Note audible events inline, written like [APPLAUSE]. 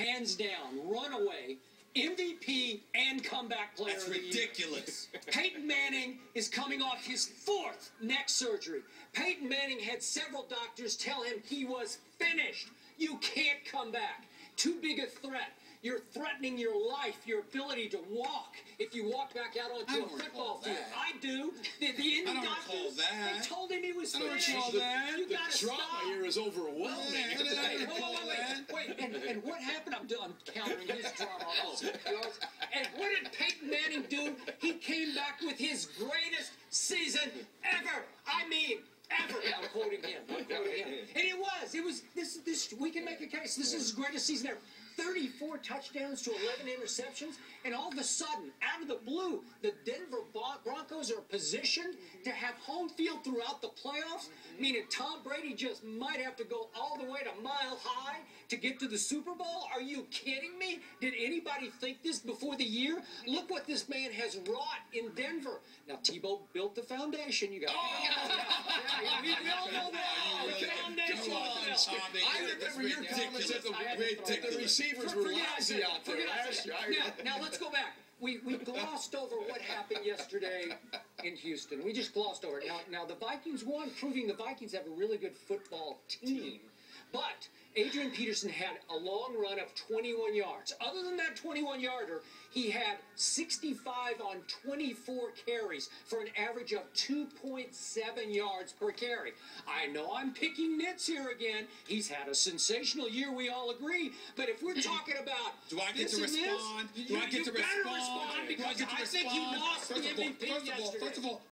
hands down, runaway, MVP and comeback player That's of the year. ridiculous. [LAUGHS] Peyton Manning is coming off his fourth neck surgery. Peyton Manning had several doctors tell him he was finished. You can't come back. Too big a threat. You're threatening your life, your ability to walk if you walk back out onto a football field. that. I do. The, the Indy doctors, that. they told him he was I don't finished. recall that. You The gotta trauma stop. here is overwhelming. Yeah, And, and what happened? I'm countering his drama. And what did Peyton Manning do? He came back with his greatest season ever. I mean, ever. I'm quoting him. I'm quoting him. And it was. It was. This. This. We can make a case. This is his greatest season ever. 34 touchdowns to 11 interceptions, and all of a sudden, out of the blue, the Denver Bron- Broncos are positioned to have home field throughout the playoffs, meaning Tom Brady just might have to go all the way to mile high to get to the Super Bowl. Are you kidding me? Did anybody think this before the year? Look what this man has wrought in Denver. Now, Tebow built the foundation. You got. yeah, yeah, we, we all know that. Oh, you the [LAUGHS] foundation on, built. I remember your ridiculous. comments at the, I that the receivers For- were forget I lousy out there last said year. Now, now let's go back. We, we glossed over what happened yesterday in Houston. We just glossed over it. Now, now the Vikings won, proving the Vikings have a really good football team. But Adrian Peterson had a long run of 21 yards. Other than that 21 yarder, he had 65 on 24 carries for an average of 2.7 yards per carry. I know I'm picking nits here again. He's had a sensational year, we all agree. But if we're [CLEARS THROAT] talking about Do I get to and this, respond? Do you, I get you to better respond? respond I because to I think you lost First the all- MVP of all, yesterday. first of all,